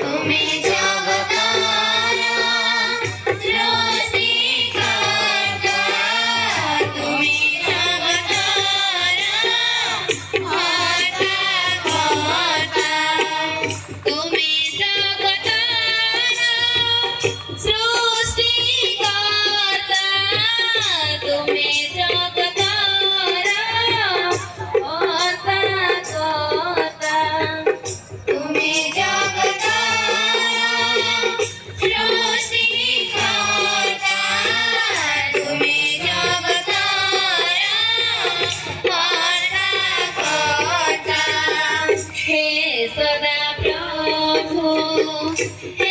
তুমি জগতারা সৃষ্টিকর্তা তুমি ます。